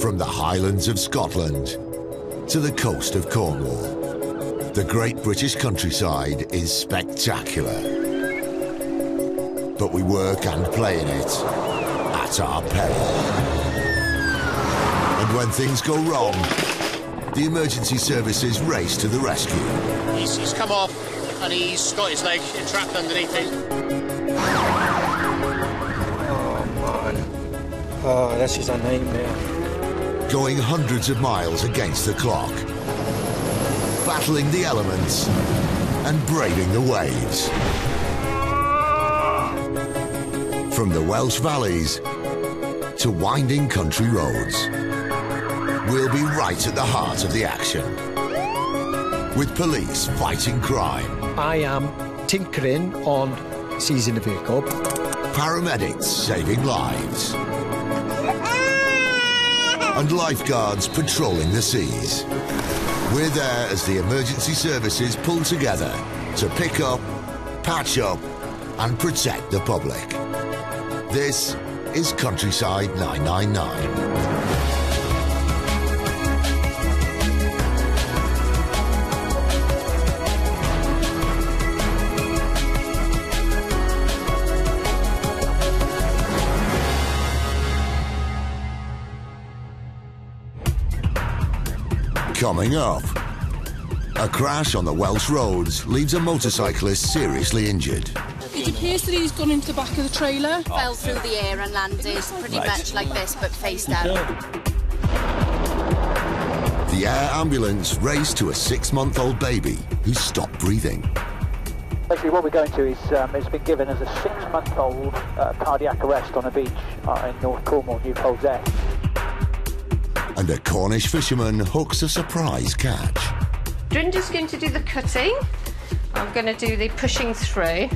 From the highlands of Scotland to the coast of Cornwall, the great British countryside is spectacular. But we work and play in it at our peril. And when things go wrong, the emergency services race to the rescue. He's, he's come off and he's got his leg trapped underneath him. Oh, man. Oh, this is a nightmare. Going hundreds of miles against the clock. Battling the elements and braving the waves. From the Welsh valleys to winding country roads. We'll be right at the heart of the action. With police fighting crime. I am tinkering on seizing the vehicle. Paramedics saving lives. And lifeguards patrolling the seas. We're there as the emergency services pull together to pick up, patch up, and protect the public. This is Countryside 999. Coming up, a crash on the Welsh roads leaves a motorcyclist seriously injured. It appears that he's gone into the back of the trailer. Fell through the air and landed pretty much like this, but face down. The air ambulance raced to a six-month-old baby who stopped breathing. Basically, what we're going to is um, it's been given as a six-month-old uh, cardiac arrest on a beach uh, in North Cornwall, Newcold's End. And a Cornish fisherman hooks a surprise catch. Drinder's going to do the cutting. I'm going to do the pushing through.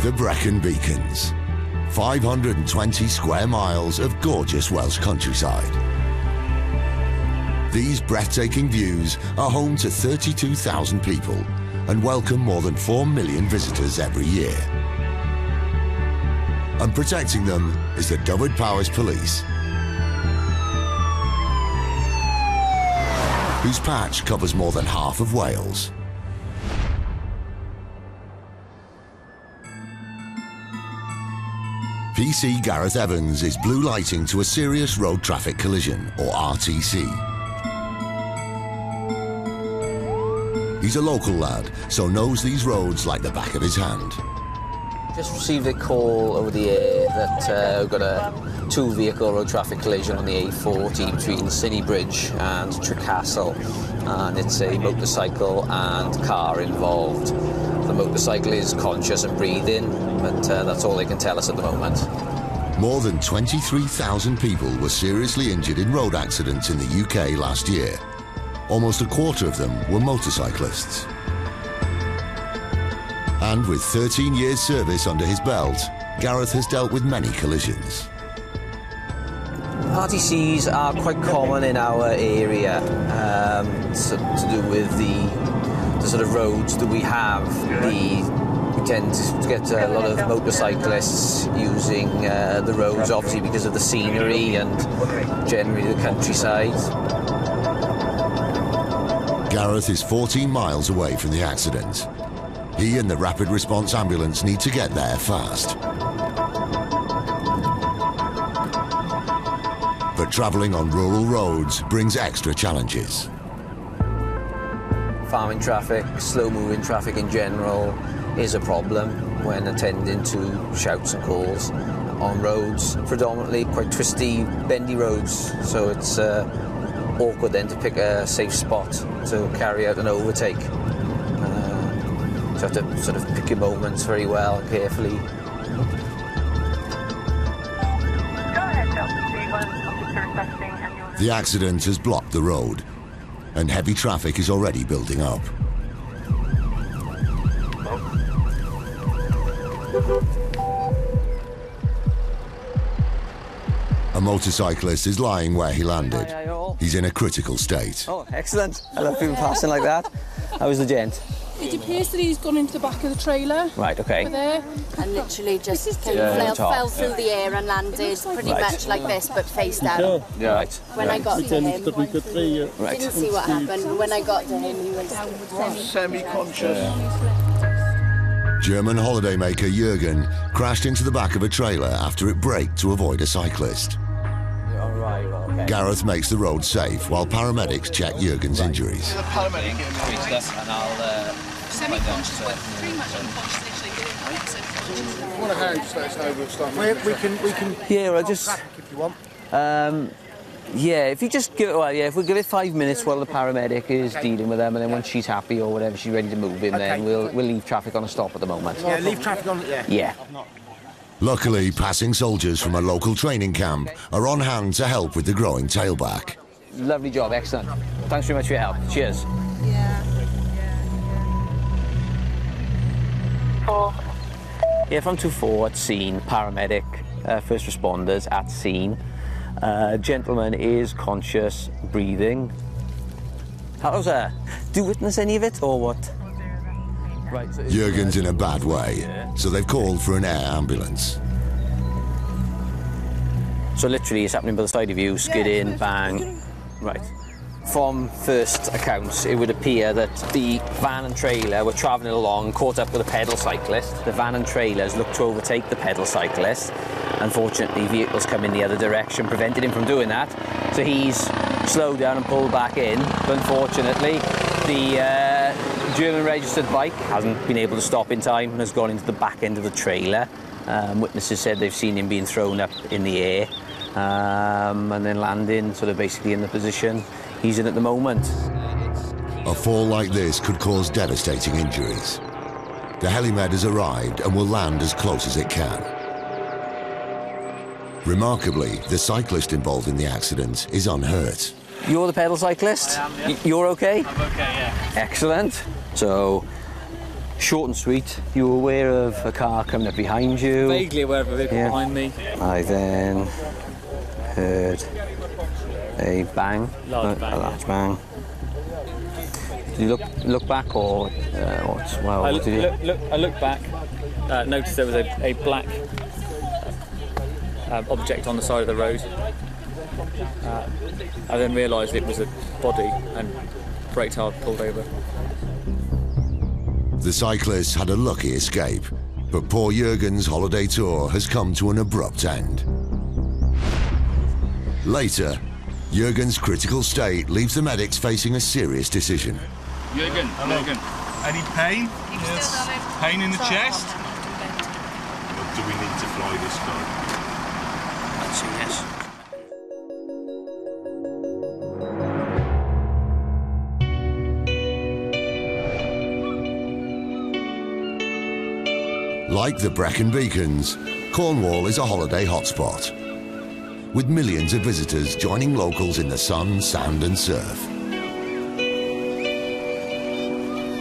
The Brecon Beacons. 520 square miles of gorgeous Welsh countryside. These breathtaking views are home to 32,000 people and welcome more than 4 million visitors every year. And protecting them is the Dyfed Powys Police, whose patch covers more than half of Wales. PC Gareth Evans is blue lighting to a serious road traffic collision, or RTC. He's a local lad, so knows these roads like the back of his hand. Just received a call over the air that uh, we've got a two-vehicle road traffic collision on the A40 between Sennybridge and Trecastle, and it's a motorcycle and car involved. The motorcycle is conscious and breathing, but uh, that's all they can tell us at the moment. More than 23,000 people were seriously injured in road accidents in the UK last year. Almost a quarter of them were motorcyclists. And with 13 years service under his belt, Gareth has dealt with many collisions. RTCs are quite common in our area um, so, to do with the, the sort of roads that we have. The we tend to get a lot of motorcyclists using uh, the roads, obviously because of the scenery and generally the countryside. Gareth is 14 miles away from the accident. He and the rapid response ambulance need to get there fast. But travelling on rural roads brings extra challenges. Farming traffic, slow moving traffic in general is a problem when attending to shouts and calls on roads, predominantly quite twisty, bendy roads. So it's uh, awkward then to pick a safe spot to carry out an overtake. Uh, so you have to sort of pick your moments very well and carefully. The accident has blocked the road, and heavy traffic is already building up. A motorcyclist is lying where he landed. Aye, aye, all. He's in a critical state. Oh, excellent. I love people passing like that. How was the gent? It appears that he's gone into the back of the trailer. Right, okay. Over there. And literally just came, Yeah, fell, top. fell through the air and landed pretty Right. much like this, but face down. Yeah. Right. When I got to him, Right. didn't see what happened. When I got to him, he was semi-conscious. Yeah. German holidaymaker Jürgen crashed into the back of a trailer after it braked to avoid a cyclist. Gareth makes the road safe while paramedics check Jürgen's injuries. and I'll. Semi-conscious, pretty much unconscious, literally. Want a hand just let us know we'll start We, we can we can Yeah, well, just. if you. Um, yeah, if you just give it, well, yeah, if we give it five minutes while the paramedic is dealing with them, and then when she's happy or whatever, she's ready to move him, then we'll we'll leave traffic on a stop at the moment. Yeah, leave traffic on. Yeah. Yeah. Luckily, passing soldiers from a local training camp are on hand to help with the growing tailback. Lovely job, excellent. Thanks very much for your help. Cheers. Yeah, from 24 at scene, paramedic, uh, first responders at scene. Uh, gentleman is conscious, breathing. How's that? Do you witness any of it or what? Right. So Jürgen's in a bad way, so they've called for an air ambulance. So literally it's happening by the side of you, skid in, bang. Right. From first accounts, it would appear that the van and trailer were travelling along, caught up with a pedal cyclist. The van and trailers looked to overtake the pedal cyclist. Unfortunately, vehicles come in the other direction, prevented him from doing that. So he's slowed down and pulled back in. But unfortunately, the uh, German registered bike hasn't been able to stop in time and has gone into the back end of the trailer. Um, witnesses said they've seen him being thrown up in the air um, and then landing sort of basically in the position he's in at the moment. A fall like this could cause devastating injuries. The helimed has arrived and will land as close as it can. Remarkably, the cyclist involved in the accident is unhurt. You're the pedal cyclist? Y- You're okay? I'm okay, yeah. Excellent. So, short and sweet, you were aware of a car coming up behind you? Vaguely aware of a vehicle Yeah. behind me. I then heard a bang, Large a, bang, a large bang. Did you look look back or uh, what? Well, I what look, did you? look, look, I looked back, uh, noticed there was a, a black uh, object on the side of the road. Uh, I then realised it was a body and braked hard, pulled over. The cyclist had a lucky escape, but poor Jürgen's holiday tour has come to an abrupt end. Later, Jürgen's critical state leaves the medics facing a serious decision. Jürgen, Jürgen. Any pain? Yes. Pain in the chest? do we need to fly this guy? I'd say yes. Like the Brecon Beacons, Cornwall is a holiday hotspot, with millions of visitors joining locals in the sun, sand and surf.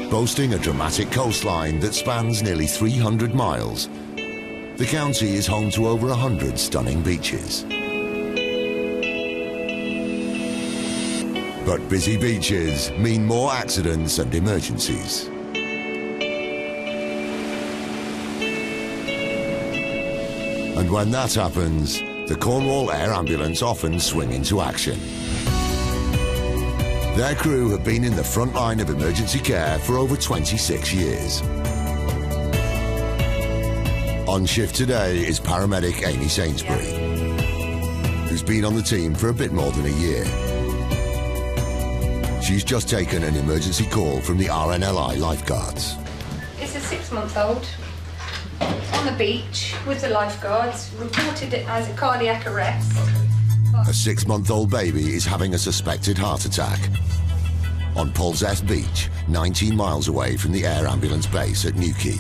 Boasting a dramatic coastline that spans nearly 300 miles, the county is home to over 100 stunning beaches. But busy beaches mean more accidents and emergencies. And when that happens, the Cornwall Air Ambulance often swing into action. Their crew have been in the front line of emergency care for over 26 years. On shift today is paramedic Amy Sainsbury, who's been on the team for a bit more than a year. She's just taken an emergency call from the RNLI lifeguards. It's a six month old on the beach with the lifeguards, reported it as a cardiac arrest. A six month old baby is having a suspected heart attack on Polzeath Beach, 19 miles away from the air ambulance base at Newquay.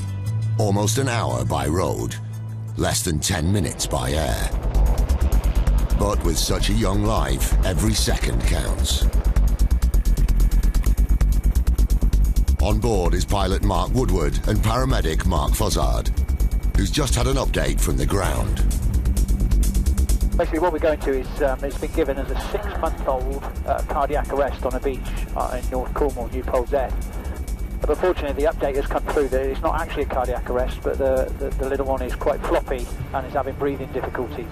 Almost an hour by road, less than 10 minutes by air. But with such a young life, every second counts. On board is pilot Mark Woodward and paramedic Mark Fozzard, who's just had an update from the ground. Basically, what we're going to is um, it's been given as a six-month-old uh, cardiac arrest on a beach uh, in North Cornwall, New Pole's End. But unfortunately, the update has come through that it's not actually a cardiac arrest, but the, the, the little one is quite floppy and is having breathing difficulties.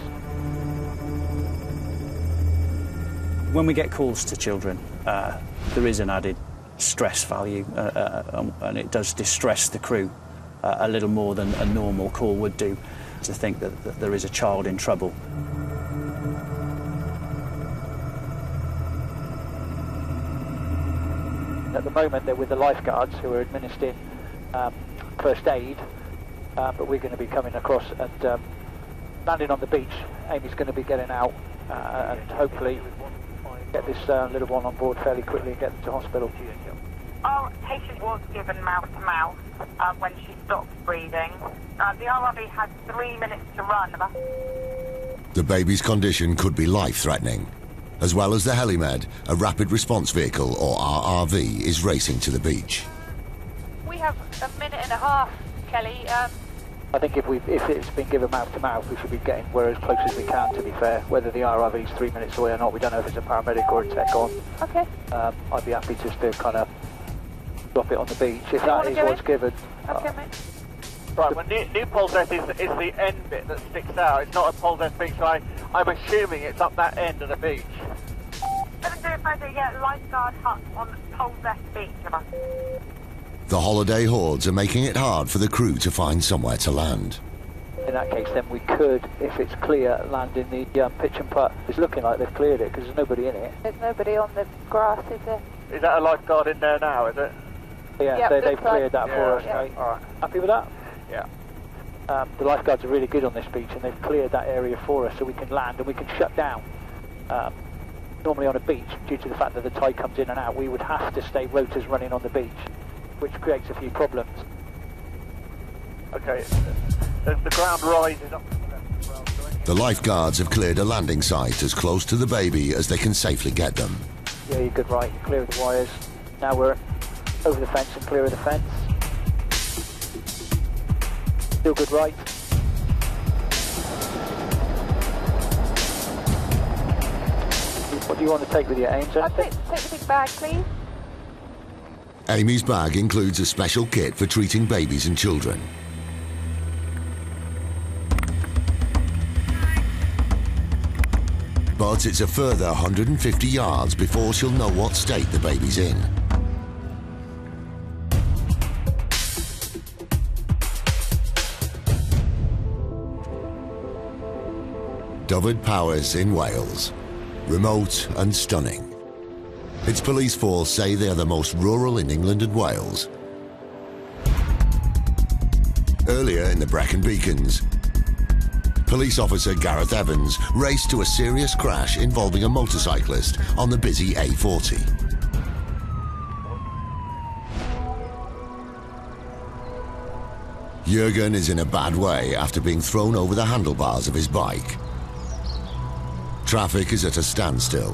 When we get calls to children, uh, there is an added stress value, uh, uh, um, and it does distress the crew uh, a little more than a normal call would do to think that, that there is a child in trouble. At the moment, they're with the lifeguards who are administering um, first aid, uh, but we're going to be coming across and um, landing on the beach. Amy's going to be getting out uh, and hopefully get this uh, little one on board fairly quickly and get them to hospital. Our patient was given mouth to mouth uh, when she stopped breathing. Uh, the RRV had three minutes to run. The baby's condition could be life-threatening. As well as the helimed, a rapid response vehicle, or RRV, is racing to the beach. We have a minute and a half, Kelly. Um, I think if we if it's been given mouth to mouth, we should be getting we're as close as we can. To be fair, whether the RRV is three minutes away or not, we don't know if it's a paramedic or a tech on. okay. Um, I'd be happy just to kind of drop it on the beach if that is that wanna is go what's in? given. Okay, mate. Right, well, New, New Polzeath is, is the end bit that sticks out. It's not a Polzeath beach, so I, I'm assuming it's up that end of the beach. 705, yeah, lifeguard hut on Polzeath Beach. The holiday hordes are making it hard for the crew to find somewhere to land. In that case, then we could, if it's clear, land in the um, pitch and putt. It's looking like they've cleared it because there's nobody in it. There's nobody on the grass, is there? Is that a lifeguard in there now, is it? Yeah, Yep, they they've like- cleared that for Yeah, us, yeah. mate. All right. Happy with that? Yeah. Um, the lifeguards are really good on this beach and they've cleared that area for us so we can land and we can shut down. Um, normally on a beach, due to the fact that the tide comes in and out, we would have to stay rotors running on the beach, which creates a few problems. Okay. The, the ground rises up. The lifeguards have cleared a landing site as close to the baby as they can safely get them. Yeah, you're good right, clear the wires. Now we're over the fence and clear of the fence. Still good right. What do you want to take with you, Ames? I'll take, take the big bag, please. Amy's bag includes a special kit for treating babies and children. But it's a further 150 yards before she'll know what state the baby's in. Dyfed Powys in Wales. Remote and stunning. Its police force say they are the most rural in England and Wales. Earlier in the Brecon Beacons, police officer Gareth Evans raced to a serious crash involving a motorcyclist on the busy A40. Jurgen is in a bad way after being thrown over the handlebars of his bike. Traffic is at a standstill.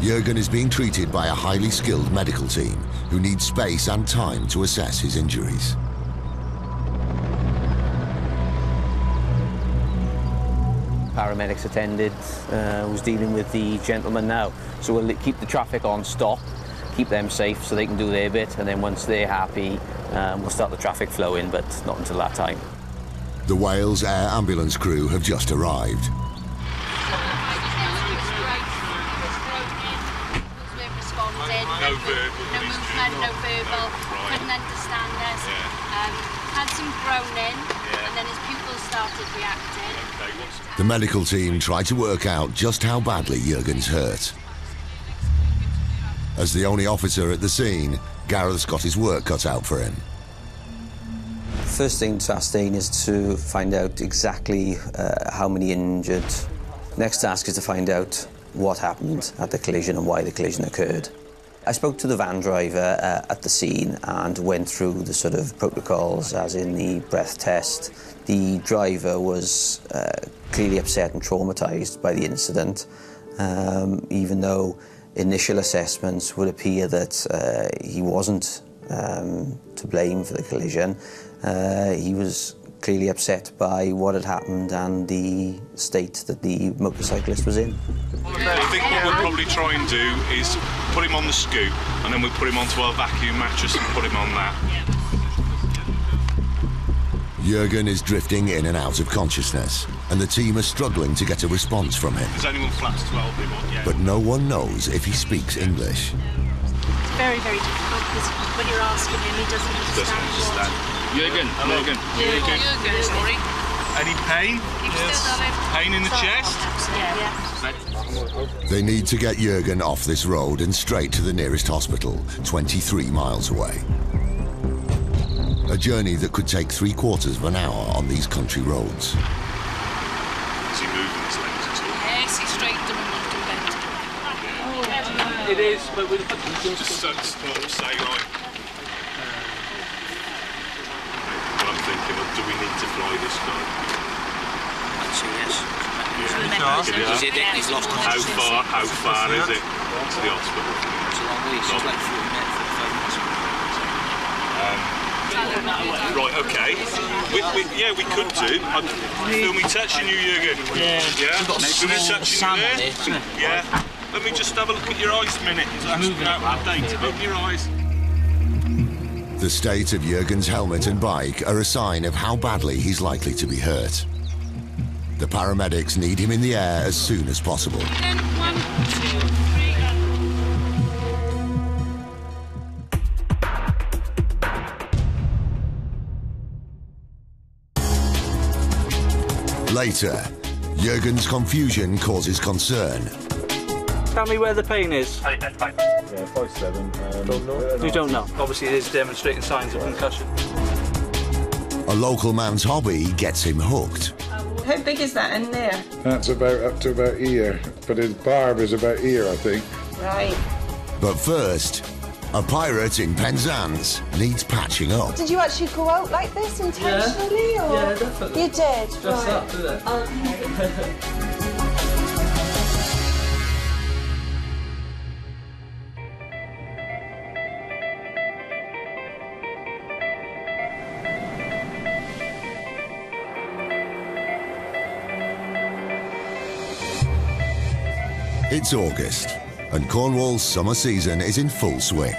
Jurgen is being treated by a highly skilled medical team who need space and time to assess his injuries. Paramedics attended, uh, was dealing with the gentleman now. So we'll keep the traffic on stop, keep them safe so they can do their bit, and then once they're happy, um, we'll start the traffic flowing, but not until that time. The Wales Air Ambulance crew have just arrived. No verbal. No movement, no verbal. Couldn't understand us. Um, had some groaning, and then his pupils started reacting. The medical team tried to work out just how badly Jurgen's hurt. As the only officer at the scene, Gareth's got his work cut out for him. First thing to ascertain is to find out exactly uh, how many injured. Next task is to find out what happened at the collision and why the collision occurred. I spoke to the van driver uh, at the scene and went through the sort of protocols, as in the breath test. The driver was uh, clearly upset and traumatised by the incident, um, even though initial assessments would appear that uh, he wasn't um, to blame for the collision. Uh, he was clearly upset by what had happened and the state that the motorcyclist was in. I think what we'll probably try and do is put him on the scoop and then we'll put him onto our vacuum mattress and put him on that. Jurgen is drifting in and out of consciousness, and the team are struggling to get a response from him. Is anyone flaps to help yeah. But no one knows if he speaks English. It's very, very difficult because when you're asking him, he doesn't understand. Doesn't understand. Jürgen, Jürgen, Jürgen. Jürgen, sorry. Any pain? Pain in the chest? Yeah. They need to get Jurgen off this road and straight to the nearest hospital, 23 miles away. A journey that could take three quarters of an hour on these country roads. Is he moving his legs at all? Yes, he's straight to the mountain bed. Oh, it is, but we'll Just so, sort of say like. What I'm thinking of, do we need to fly this guy? Actually, yes. Yeah. He's, he's, he's lost How far? How far is it to the hospital? It's a long way. It's like 40 minutes for the phone. Um, right, okay. We, we, yeah, we could do. I'd feel me touching you, Jürgen. Yeah. Yeah? We've got a small touching Sam you on there? it, isn't it? Yeah. Let me just have a look at your eyes a minute. It's actually out of date. Open your eyes. The state of Jurgen's helmet and bike are a sign of how badly he's likely to be hurt. The paramedics need him in the air as soon as possible. One, two, three. Later, Jurgen's confusion causes concern. Tell me where the pain is. Yeah, five seven. Um, You don't know. Obviously, it is demonstrating signs of concussion. A local man's hobby gets him hooked. How big is that in there? That's about up to about ear, but his barb is about ear, I think. Right. But first, a pirate in Penzance needs patching up. Did you actually go out like this intentionally? Or? Yeah, definitely. You did? Dress right. up, didn't it? Okay. It's August, and Cornwall's summer season is in full swing.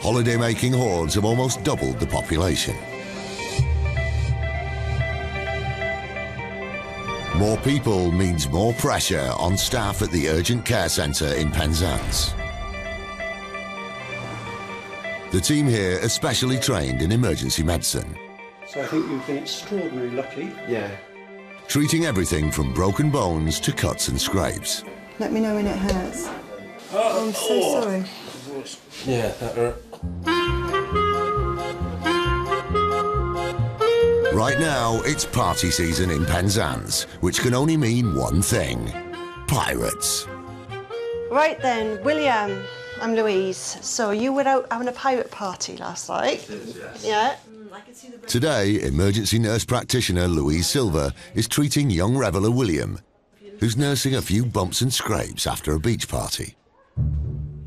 Holiday-making hordes have almost doubled the population. More people means more pressure on staff at the urgent care centre in Penzance. The team here are specially trained in emergency medicine, So I think you've been extraordinarily lucky. Yeah. Treating everything from broken bones to cuts and scrapes. Let me know when it hurts. Oh, I'm so oh. sorry. Yeah, that hurt. Right now, it's party season in Penzance, which can only mean one thing pirates. Right then, William, I'm Louise. So you were out having a pirate party last night? Yes. Yeah. Today, emergency nurse practitioner Louise Silver is treating young reveller William, who's nursing a few bumps and scrapes after a beach party.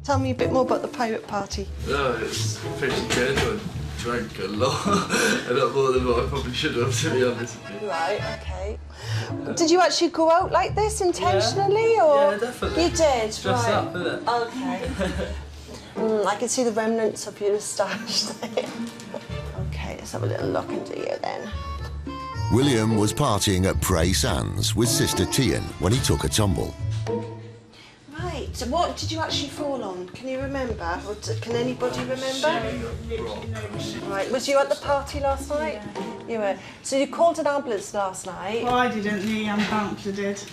Tell me a bit more about the pirate party. No, it's pretty good. I drank a lot. a lot more than what I probably should have, to be honest with you. Right, okay. Did you actually go out like this intentionally, or Yeah, definitely. you did? Dress right. up. Okay. Mm, I can see the remnants of your moustache there. Okay, let's have a little look into you then. William was partying at Praa Sands with Sister Tian when he took a tumble. Right, so what did you actually fall on? Can you remember? Or d- can anybody remember? Right, was you at the party last night? Yeah. You were. So you called an ambulance last night? Well, I didn't, the ambulance did.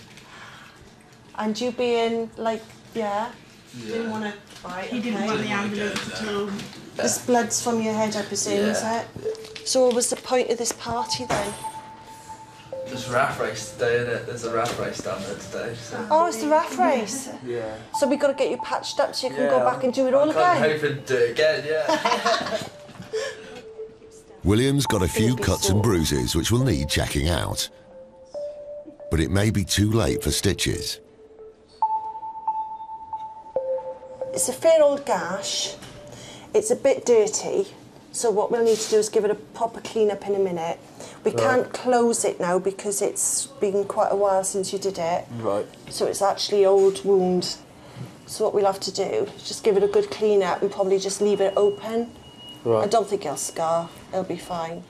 And you being like, yeah? Didn't want to. Right, He didn't want the ambulance at all. This blood's from your head, I presume, is Yeah. it? So what was the point of this party then? There's a raft race today, innit? There's a raft race down there today. So. Oh, it's the raft race. Yeah. So we've got to get you patched up so you can yeah, go back and do it all I'm kind again. of hoping to do it again, yeah. William's got a few cuts and bruises which will need checking out. But it may be too late for stitches. It's a fair old gash. It's a bit dirty. So what we'll need to do is give it a proper clean up in a minute. We Right. can't close it now because it's been quite a while since you did it. Right. So it's actually old wound. So what we'll have to do is just give it a good clean up and probably just leave it open. Right. I don't think it'll scar. It'll be fine.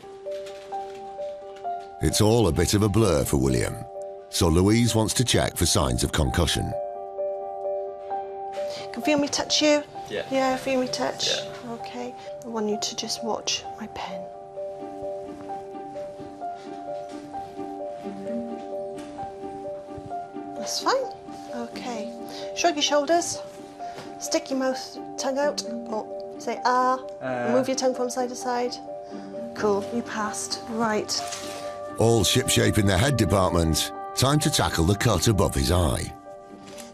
It's all a bit of a blur for William, so Louise wants to check for signs of concussion. Can feel me touch you? Yeah. Yeah, feel me touch. Okay. I want you to just watch my pen. That's fine. Okay. Shrug your shoulders. Stick your mouth, tongue out. Oh, say ah. Ah. Move your tongue from side to side. Cool. You passed. Right. All shipshape in the head department. Time to tackle the cut above his eye.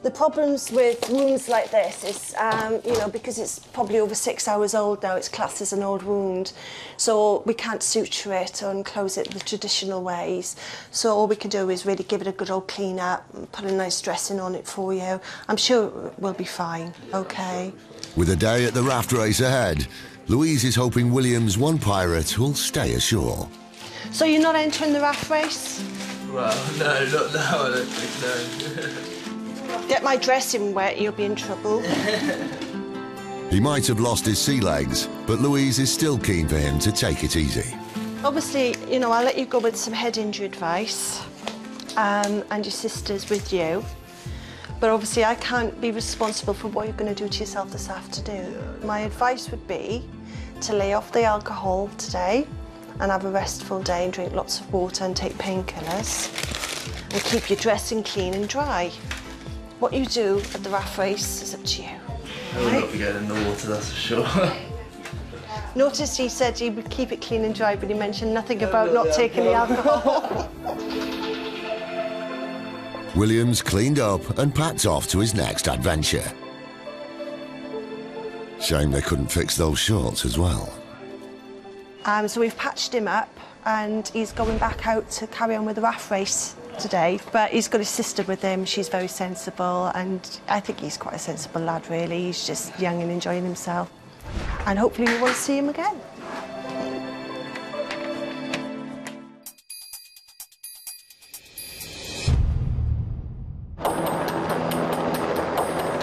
The problems with wounds like this is, um, you know, because it's probably over six hours old now, it's classed as an old wound. So we can't suture it and close it the traditional ways. So all we can do is really give it a good old clean up, and put a nice dressing on it for you. I'm sure we'll be fine, okay? With a day at the raft race ahead, Louise is hoping William's one pirate will stay ashore. So you're not entering the raft race? Well, no, not now, I don't think, no. Get my dressing wet, you'll be in trouble. He might have lost his sea legs, but Louise is still keen for him to take it easy. Obviously, you know, I'll let you go with some head injury advice, um, and your sister's with you. But obviously, I can't be responsible for what you're going to do to yourself this afternoon. My advice would be to lay off the alcohol today and have a restful day and drink lots of water and take painkillers and keep your dressing clean and dry. What you do at the raft race is up to you. I will not be going in the water, that's for sure. Notice he said he would keep it clean and dry, but he mentioned nothing about not taking the alcohol. Williams cleaned up and packed off to his next adventure. Shame they couldn't fix those shorts as well. Um, so we've patched him up and he's going back out to carry on with the raft race today. But he's got his sister with him. She's very sensible and I think he's quite a sensible lad, really. He's just young and enjoying himself. And hopefully we will see him again.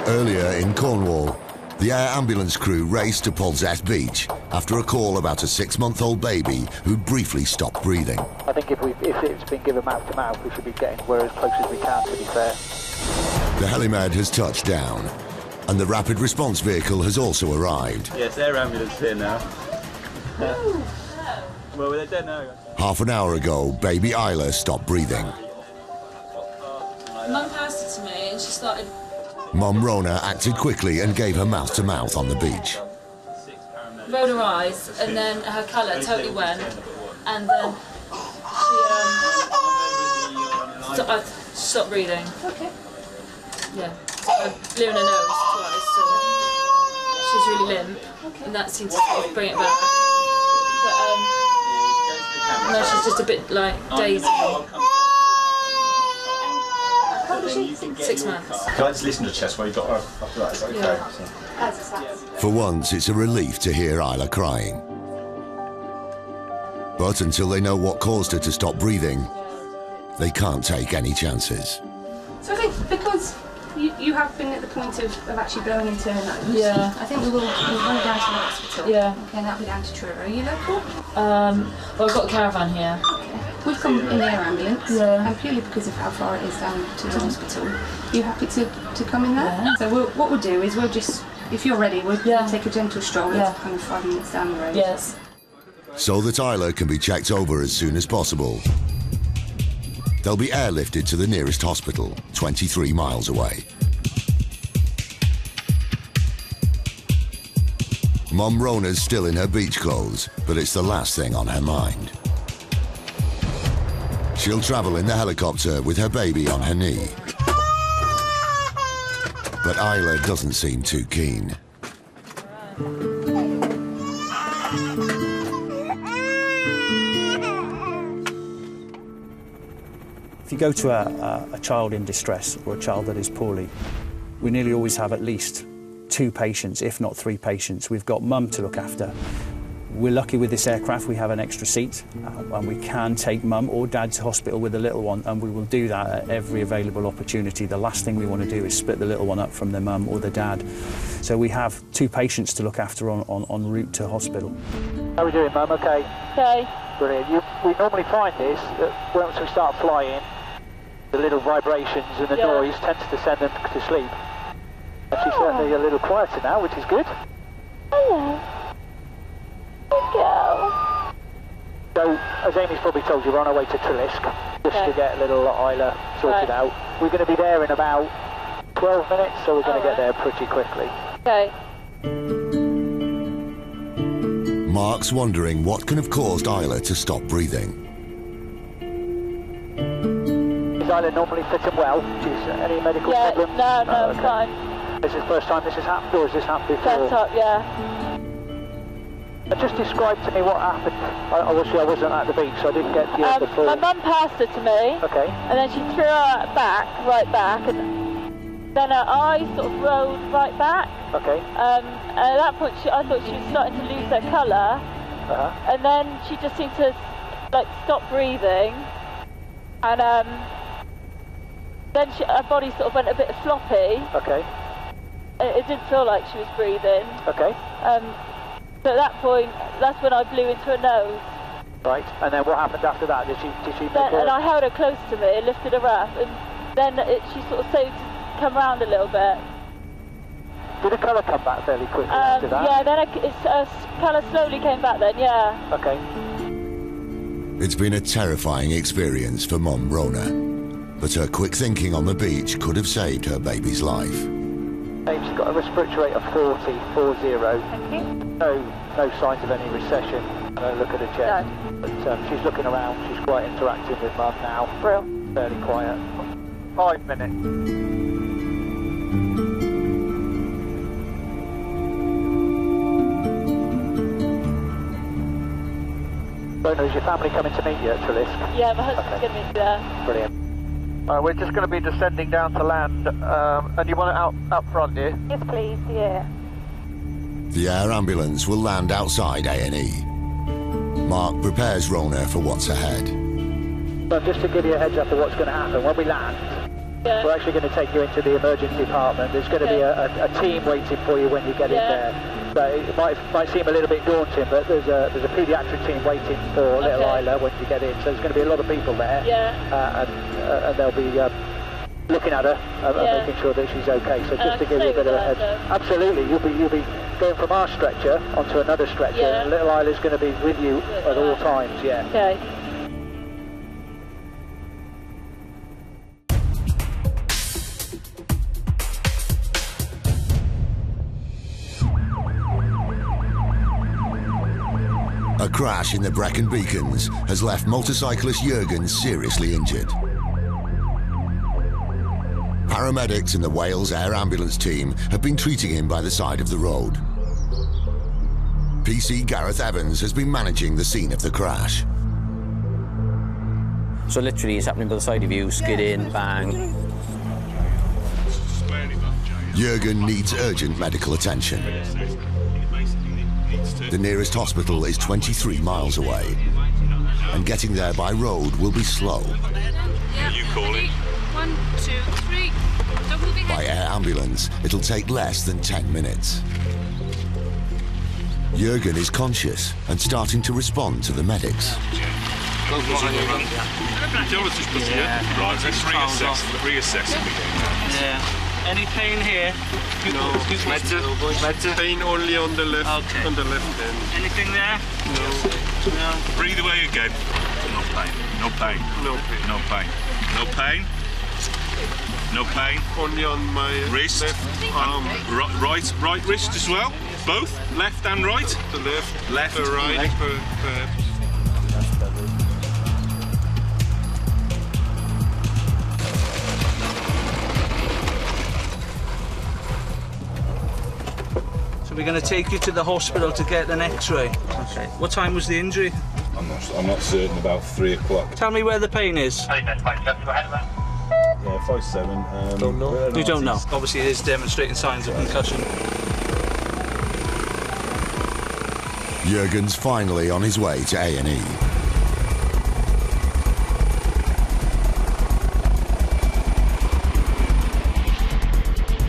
Earlier in Cornwall, the air ambulance crew raced to Polzeath Beach after a call about a six-month-old baby who briefly stopped breathing. I think if, we, if it's been given mouth to mouth, we should be getting we're as close as we can, to be fair. The helimed has touched down, and the rapid response vehicle has also arrived. Yes, air ambulance here now. well, they're dead now. Half an hour ago, baby Isla stopped breathing. Mum passed it to me and she started. Mum Rona acted quickly and gave her mouth to mouth on the beach. rolled her eyes and then her colour totally went and then she um st- uh, stopped breathing. Okay. Yeah. I blew in her nose twice so she was really limp and that seemed to sort of bring it back. But um no she's just a bit like daisy. Six months. Can I just listen to the chest while you got her after that? Is okay? Yeah. So- For once, it's a relief to hear Isla crying. But until they know what caused her to stop breathing, they can't take any chances. So I think because you, you have been at the point of, of actually blowing into her nose, Yeah. I think we will we'll run down to the hospital. Yeah. Okay, and that'll be down to Truro. Are you local? Um well I've got a caravan here. We've come in the air ambulance, Yeah. and purely because of how far it is down to the hospital. Are you happy to, to come in there? Yeah. So we'll, what we'll do is we'll just, if you're ready, we'll take a gentle stroll. Yeah. It's kind of five minutes down the road. Yes. So that Isla can be checked over as soon as possible. They'll be airlifted to the nearest hospital, 23 miles away. Mom Rona's still in her beach clothes, but it's the last thing on her mind. She'll travel in the helicopter with her baby on her knee. But Isla doesn't seem too keen. If you go to a, a, a child in distress or a child that is poorly, we nearly always have at least two patients, if not three patients. We've got mum to look after. We're lucky with this aircraft, we have an extra seat uh, and we can take mum or dad to hospital with the little one and we will do that at every available opportunity. The last thing we want to do is split the little one up from the mum or the dad. So we have two patients to look after on, on, en route to hospital. How are we doing, Mum? Okay. Okay. Brilliant. You, we normally find this that once we start flying, the little vibrations and the Yeah. noise tends to send them to sleep. And she's certainly a little quieter now, which is good. Hello. Good girl. So, as Amy's probably told you, we're on our way to Treliske just to Okay. get little Isla sorted Right. out. We're going to be there in about 12 minutes, so we're going to get there pretty quickly. Okay. Mark's wondering what can have caused Isla to stop breathing. Is Isla normally fitting well? She's uh, any medical Yeah, problems? no, no, Oh, it's okay. fine. This is the first time this has happened, or has this happened before? Set up, yeah. Just describe to me what happened. I, obviously, I wasn't at the beach, so I didn't get the, Um, the full. my mum passed her to me. Okay. And then she threw her back, right back, and then her eyes sort of rolled right back. Okay. Um, and at that point, she, I thought she was starting to lose her colour. Uh-huh. And then she just seemed to like stop breathing, and um, then she, her body sort of went a bit floppy. Okay. It, it didn't feel like she was breathing. Okay. Um, so at that point, that's when I blew into her nose. Right. And then what happened after that? Did she did she Then, and I held her close to me and lifted her up, and then it, she sort of started to come round a little bit. Did the colour come back fairly quickly Um, after that? yeah, then it, it's, uh, colour slowly came back then, yeah. Okay. It's been a terrifying experience for Mum Rona, but her quick thinking on the beach could have saved her baby's life. She's got a respiratory rate of 40, 40. No, no signs of any recession. No look at her chest. But um, she's looking around. She's quite interactive with Mum now. Real. Fairly quiet. Five minutes. Rona, is your family coming to meet you at Treliske? Yeah, my husband's going to be there. Brilliant. Uh, we're just going to be descending down to land, um, and you want it out up front, do you? Yes, please, yeah. The air ambulance will land outside A&E. Mark prepares Rona for what's ahead. So just to give you a heads up of what's going to happen, when we land, Yeah. we're actually going to take you into the emergency department. There's going to be a, a, a team waiting for you when you get in there. So it might, might seem a little bit daunting, but there's a there's a paediatric team waiting for little Isla when you get in. So there's going to be a lot of people there, Yeah. uh, and, uh, and they'll be um, looking at her and, and Yeah. making sure that she's okay. So just to give you a bit of a her, absolutely, you'll be you'll be going from our stretcher onto another stretcher. Yeah. And little Isla's going to be with you at all times. Yeah. Okay. Crash in the Brecon Beacons has left motorcyclist Jurgen seriously injured. Paramedics and the Wales Air Ambulance team have been treating him by the side of the road. PC Gareth Evans has been managing the scene of the crash. So literally it's happening by the side of you, skid in, bang. Jurgen needs urgent medical attention. The nearest hospital is 23 miles away, and getting there by road will be slow. You calling? One, two, three. Don't move your By air ambulance, it'll take less than 10 minutes. Jurgen is conscious and starting to respond to the medics. Right, let's reassess, reassess. Yeah. Any pain here? No. Matter, pain only on the left, Okay. on the left hand. Anything there? No. No. Breathe away again. No pain. No pain. No pain. No pain. No pain. No pain. Only on my wrist. left arm. Right, right, right wrist as well. Both, left and right. The left, left, the right, left. So we're going to take you to the hospital to get an X-ray. Okay. What time was the injury? I'm not, I'm not certain. About three o'clock. Tell me where the pain is. Yeah, five seven. Um, don't know. You don't know. Obviously, it is demonstrating signs of concussion. Jurgen's finally on his way to A&E.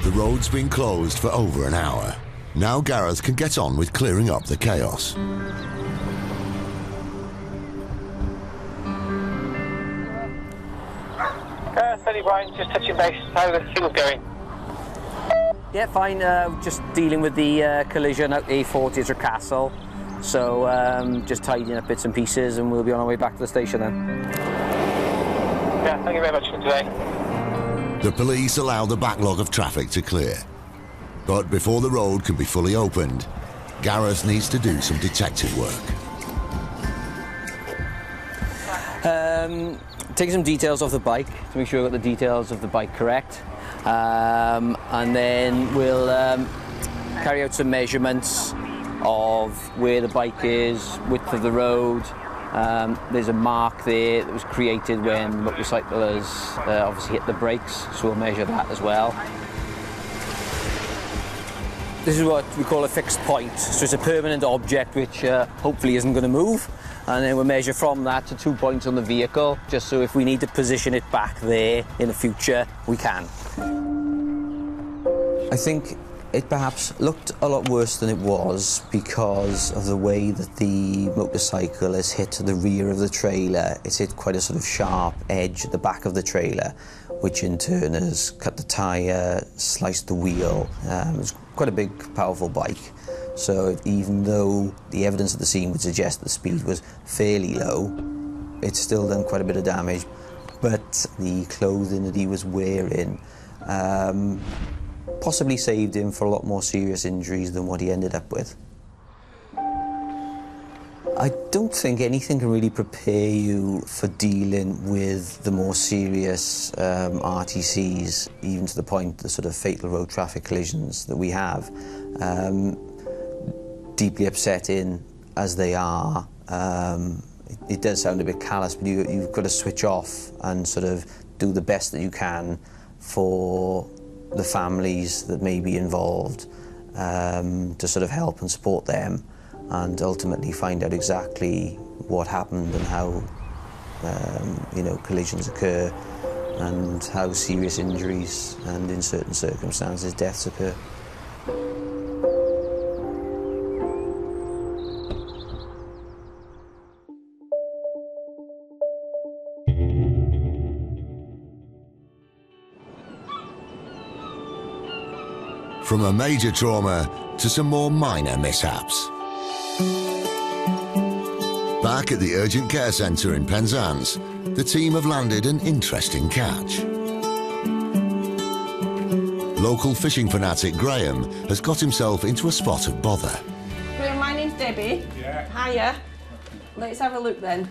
The road's been closed for over an hour. Now Gareth can get on with clearing up the chaos. Uh, Tony Brian, just touching base. How are things going? Yeah, fine. Uh, just dealing with the uh, collision at A40 Trecastle. So um, just tidying up bits and pieces, and we'll be on our way back to the station then. Yeah, thank you very much for today. The police allow the backlog of traffic to clear. But before the road can be fully opened, Gareth needs to do some detective work. Um, take some details off the bike to make sure I got the details of the bike correct. Um, and then we'll um, carry out some measurements of where the bike is, width of the road. Um, there's a mark there that was created when motorcyclers uh, obviously hit the brakes, so we'll measure that as well. This is what we call a fixed point, so it's a permanent object which uh, hopefully isn't going to move. And then we'll measure from that to two points on the vehicle, just so if we need to position it back there in the future, we can. I think it perhaps looked a lot worse than it was because of the way that the motorcycle has hit the rear of the trailer. It's hit quite a sort of sharp edge at the back of the trailer, which in turn has cut the tyre, sliced the wheel. Um, quite a big, powerful bike. So even though the evidence at the scene would suggest the speed was fairly low, it's still done quite a bit of damage. But the clothing that he was wearing um, possibly saved him for a lot more serious injuries than what he ended up with. I don't think anything can really prepare you for dealing with the more serious um, RTCs, even to the point the sort of fatal road traffic collisions that we have. Um, deeply upsetting as they are, um, it, it, does sound a bit callous, but you, you've got to switch off and sort of do the best that you can for the families that may be involved um, to sort of help and support them and ultimately find out exactly what happened and how um, you know collisions occur and how serious injuries and in certain circumstances deaths occur. From a major trauma to some more minor mishaps. Back at the Urgent Care Centre in Penzance, the team have landed an interesting catch. Local fishing fanatic Graham has got himself into a spot of bother. Graham, my name's Debbie. Yeah. Hiya. Let's have a look then.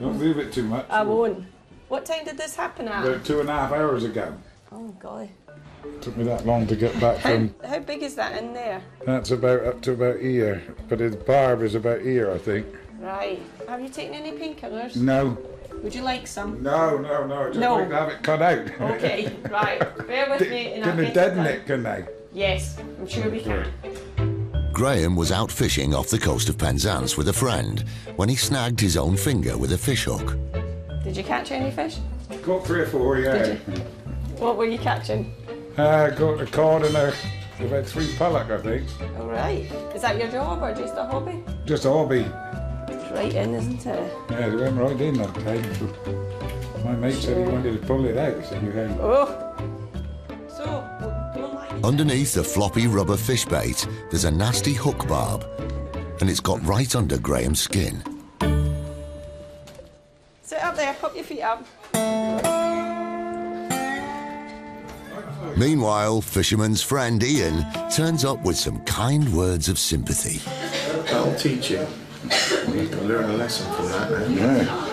Don't move it too much. I won't. What time did this happen at? About two and a half hours ago. Oh, golly. Took me that long to get back How, from. how big is that in there? That's about up to about here, but his barb is about here, I think. Right. Have you taken any painkillers? No. Would you like some? No, no, no. Just No. like to have it cut out. Okay, right. Bear with me and I'll Can get they it deaden it, can they? Yes, I'm sure we can. Graham was out fishing off the coast of Penzance with a friend when he snagged his own finger with a fish hook. Did you catch any fish? Got three or four, yeah. Did What were you catching? Uh, got a cod and a, about three pollock, I think. All right. Is that your job or just a hobby? Just a hobby. It's right in, isn't it? Yeah, they went right in that time. My mate said he wanted to pull it out, so you had. Oh. So, Underneath the floppy rubber fish bait, there's a nasty hook barb, and it's got right under Graham's skin. sit up there, pop your feet up. Meanwhile, fisherman's friend Ian turns up with some kind words of sympathy. That'll teach you. You can learn a lesson from that. Then. Yeah.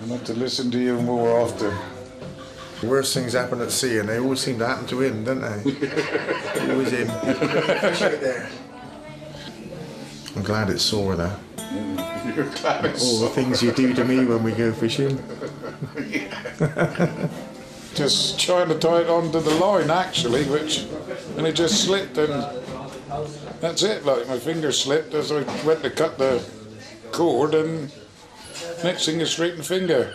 I have to listen to you more often. The worst things happen at sea, and they always seem to happen to him, don't they? always him. Fish out there. I'm glad it's sore though. You're glad it's All the things you do to me when we go fishing. Just trying to tie it onto the line, actually, which and it just slipped and That's it. Like my finger slipped as I went to cut the cord, and next thing is straight in the finger.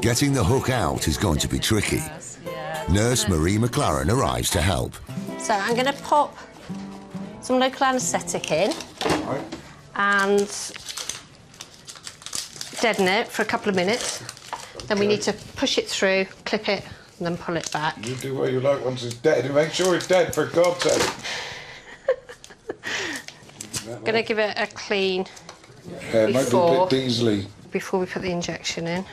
Getting the hook out is going to be tricky. Nurse Marie McLaren arrives to help. So I'm going to pop some local anaesthetic in and deaden it for a couple of minutes. Then we need to push it through, clip it, and then pull it back. You do what you like once it's dead. Make sure it's dead, for God's sake. I'm going to give it a clean Yeah, it might be a before, bit diesely. before we put the injection in.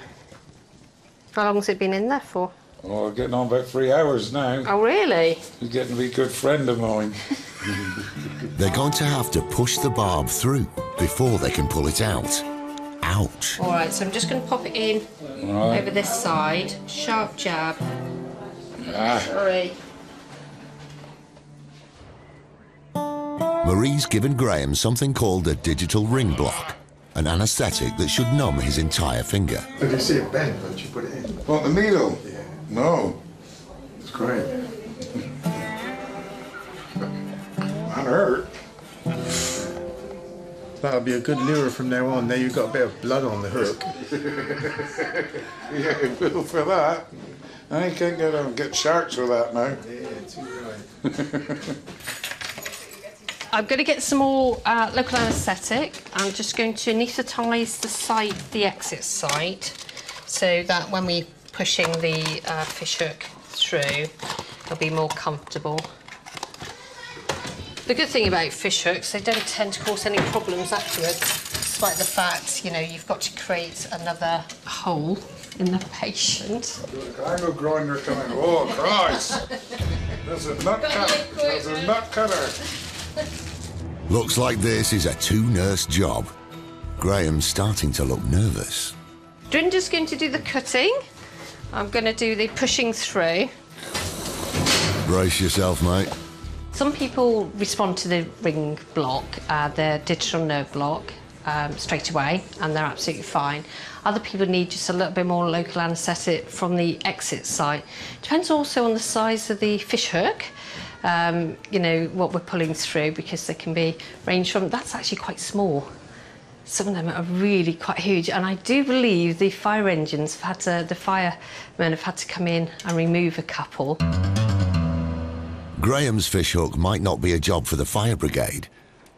How long has it been in there for? Oh, getting on about three hours now. Oh, really? You're getting to be a good friend of mine. They're going to have to push the barb through before they can pull it out. Ouch. All right, so I'm just going to pop it in Right. over this side. Sharp jab. Ah. Sorry. Marie's given Graham something called a digital ring block, an anaesthetic that should numb his entire finger. Did you see it bend once you put it in? What, the needle? Yeah. No. It's great. That hurt. That'll be a good lure from now on. Now you've got a bit of blood on the hook. yeah, it will for that. I can't get on get sharks with that now. Yeah, too right. I'm going to get some more uh, local anaesthetic. I'm just going to anaesthetise the site, the exit site, so that when we're pushing the uh, fish hook through, it'll be more comfortable. The good thing about fish hooks, they don't tend to cause any problems afterwards, despite the fact, you know, you've got to create another hole in the patient. Angle grinder coming. Oh, Christ! There's a nut cutter. There's a nut cutter. Looks like this is a two-nurse job. Graham's starting to look nervous. Drinder's going to do the cutting. I'm going to do the pushing through. Brace yourself, mate. Some people respond to the ring block, uh, the digital nerve block, um, straight away, and they're absolutely fine. Other people need just a little bit more local anaesthetic from the exit site. Depends also on the size of the fish hook. Um, you know what we're pulling through because they can be range from that's actually quite small. Some of them are really quite huge, and I do believe the fire engines have had to, the firemen have had to come in and remove a couple. Graham's fishhook might not be a job for the fire brigade,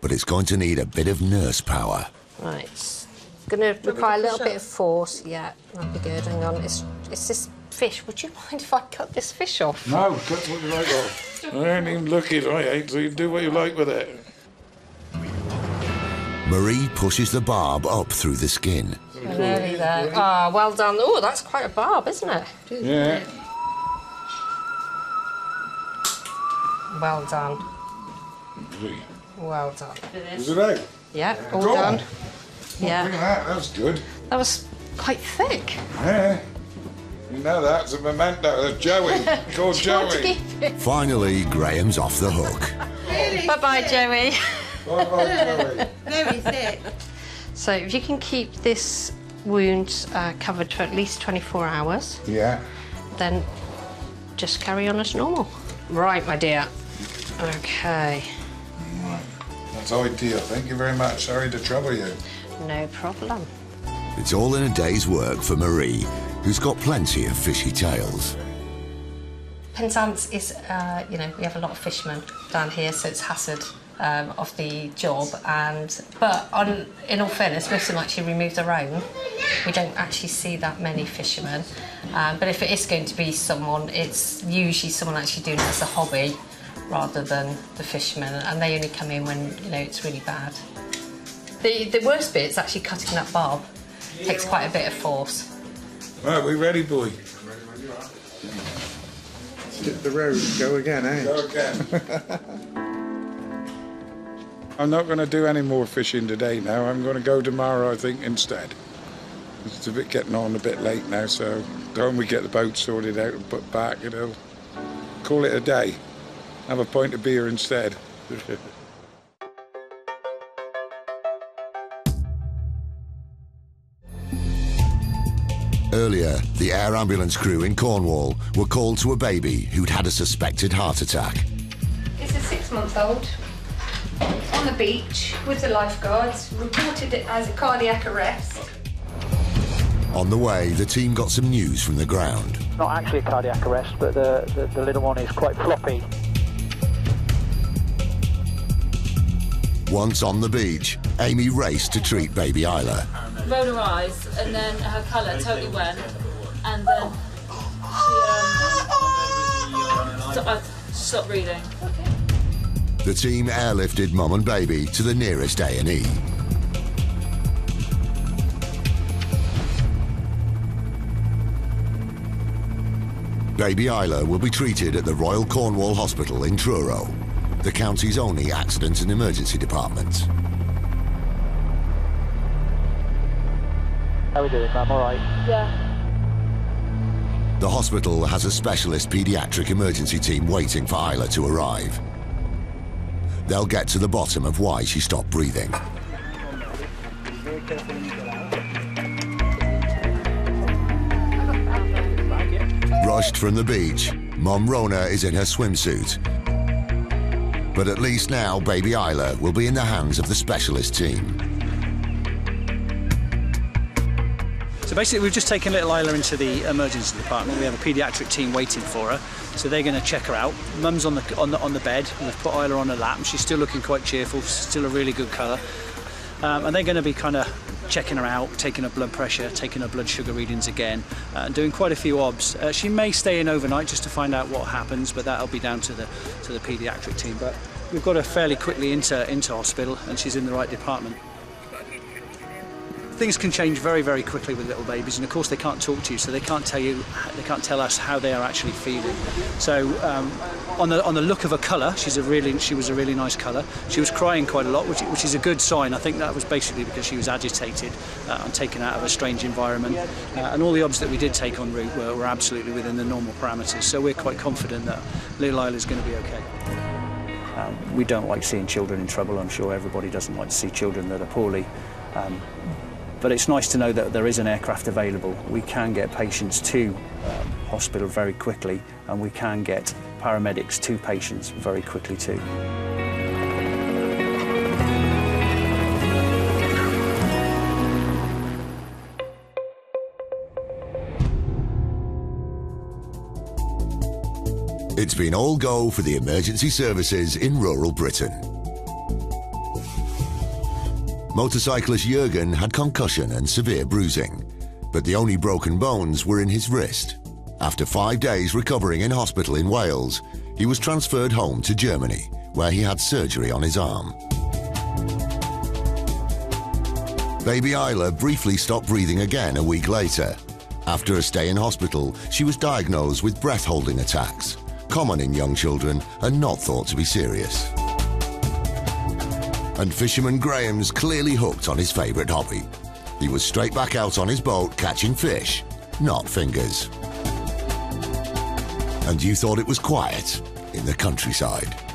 but it's going to need a bit of nurse power. Right. It's going to require a little bit of force. Yeah, that'd be good. Hang on. It's, it's this fish. Would you mind if I cut this fish off? No, cut what you like off. I ain't even looking. I ain't, so you do what you like with it. Marie pushes the barb up through the skin. Nearly there. Ah, well done. Oh, that's quite a barb, isn't it? Yeah. Well done. Well done. Is it out? Yeah, all done. on. Yeah. Look at that. was good. That was quite thick. Yeah. You know that's a memento of Joey. Called Do you want to Joey. Finally, Graham's off the hook. really Bye bye, Joey. Bye-bye, Joey. Very thick. So, if you can keep this wound uh, covered for at least 24 hours, Yeah. then just carry on as normal. Right, my dear. Okay, That's ideal. Thank you very much. Sorry to trouble you. no problem. It's all in a day's work for Marie, who's got plenty of fishy tales. Penzance is, uh, you know, we have a lot of fishermen down here, so it's hazard um, of the job. And but on, in all fairness, most of them actually remove their own. We don't actually see that many fishermen. Um, but if it is going to be someone, it's usually someone actually doing it as a hobby rather than the fishermen, and they only come in when you know it's really bad. The the worst bit is actually cutting that barb. takes quite a bit of force. Right, we ready, boy? Hit the road, go again, eh? Go again. I'm not going to do any more fishing today now. I'm going to go tomorrow, I think, instead. It's a bit getting on a bit late now, so when we get the boat sorted out and put back, you know, call it a day. Have a pint of beer instead. Earlier, the air ambulance crew in Cornwall were called to a baby who'd had a suspected heart attack. It's a six month old. On the beach with the lifeguards, reported it as a cardiac arrest. On the way, the team got some news from the ground. Not actually a cardiac arrest, but the, the, the little one is quite floppy. Once on the beach, Amy raced to treat baby Isla. rolled her eyes, and then her colour totally went, and then she um, stopped, stopped breathing. The team airlifted mum and baby to the nearest A&E. Baby Isla will be treated at the Royal Cornwall Hospital in Truro, the county's only accident and emergency department. How are we doing, ma'am? All right? Yeah. The hospital has a specialist paediatric emergency team waiting for Isla to arrive. They'll get to the bottom of why she stopped breathing. Rushed from the beach, Mom Rona is in her swimsuit. But at least now, baby Isla will be in the hands of the specialist team. So basically, we've just taken little Isla into the emergency department. We have a paediatric team waiting for her, so they're going to check her out. Mum's on the on the on the bed. We've put Isla on her lap, she's still looking quite cheerful. Still a really good colour. Um, and they're going to be kind of checking her out, taking her blood pressure, taking her blood sugar readings again, uh, and doing quite a few obs. Uh, she may stay in overnight just to find out what happens, but that'll be down to the to the paediatric team. But we've got her fairly quickly into into hospital, and she's in the right department things can change very very quickly with little babies and of course they can't talk to you so they can't tell you they can't tell us how they are actually feeling. So um, on the on the look of a colour she's a really she was a really nice colour. She was crying quite a lot which, which is a good sign. I think that was basically because she was agitated uh, and taken out of a strange environment. Uh, and all the obs that we did take en route were, were absolutely within the normal parameters. So we're quite confident that little is going to be okay. Um, we don't like seeing children in trouble I'm sure everybody doesn't like to see children that are poorly. Um, but it's nice to know that there is an aircraft available. We can get patients to um, hospital very quickly and we can get paramedics to patients very quickly too. It's been all go for the emergency services in rural Britain. Motorcyclist Jurgen had concussion and severe bruising, but the only broken bones were in his wrist. After five days recovering in hospital in Wales, he was transferred home to Germany, where he had surgery on his arm. Baby Isla briefly stopped breathing again a week later. After a stay in hospital, she was diagnosed with breath-holding attacks, common in young children and not thought to be serious and fisherman Graham's clearly hooked on his favourite hobby. He was straight back out on his boat catching fish, not fingers. And you thought it was quiet in the countryside.